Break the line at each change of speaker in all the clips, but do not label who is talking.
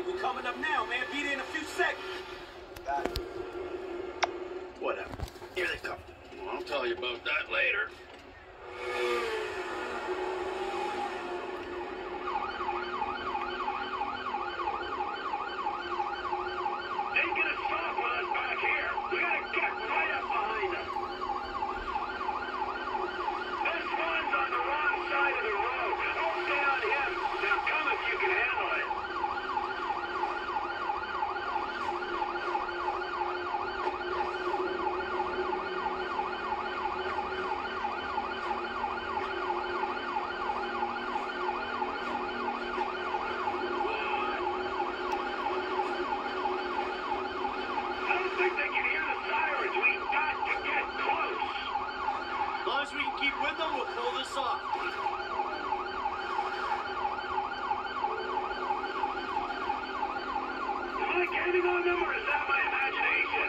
Hey, we're coming up now, man. Be there in a few seconds.
Got it.
Whatever. Here they come.
Well, I'll tell you about that later.
Ain't gonna stop with us back here. We gotta get right up behind them. This one's on the wrong side of the road. Don't stay on him. Now come if you can handle it. I don't think they can hear the sirens. We got to get close.
As we can keep with them, we'll pull this off.
Am I counting on them or is that my imagination?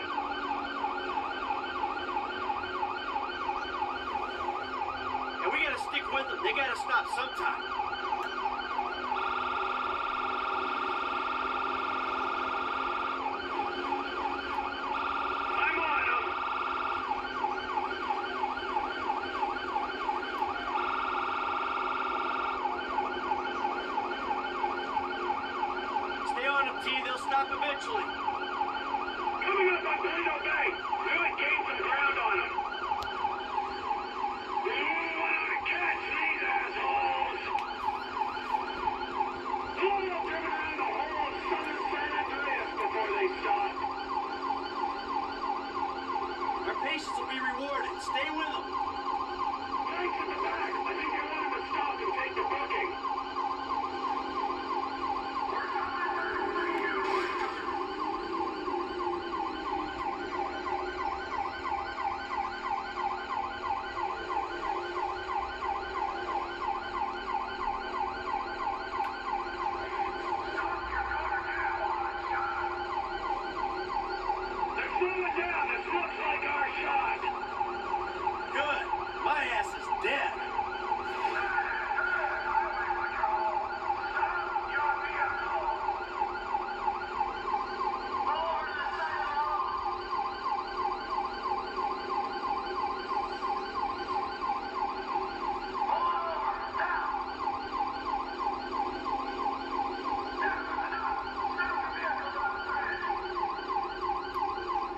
And we gotta stick with them. They gotta stop sometime. Stay on them, T. They'll stop eventually.
Coming up on Paleto Bay. Knew it gained some ground on them. Ooh, wanna catch these assholes. Ooh, driven around the whole of southern San Andreas before they stop.
Our patience will be rewarded. Stay with them.
Tanks in the back. I think they want him to stop and take the booking. Down. This looks like our shot.
Good. My ass is dead.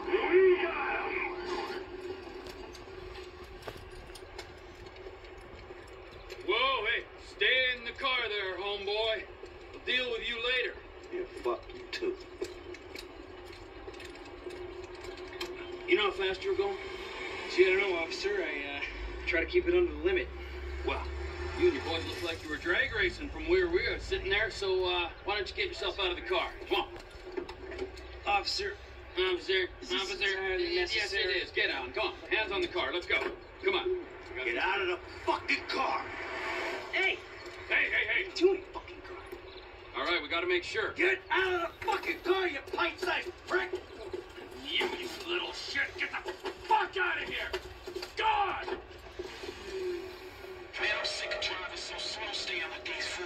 We got 'em.
Whoa, hey, stay in the car there, homeboy. We'll deal with you later.
Yeah, fuck you too.
You know how fast you're going?
Gee, I don't know, officer. I uh, try to keep it under the limit.
Well, you and your boys look like you were drag racing from where we were sitting there, so uh, why don't you get yourself out of the car? Come on.
Officer,
Officer,
this
officer.
entirely
Yes,
necessary?
it is. Get on. Come on. Hands on the car. Let's go. Come on.
Get out of the fucking car.
hey,
Hey, hey, hey.
doing gotta make sure. Get out of the fucking car,
you pint-sized prick! You, you little shit!
Get the fuck out of here!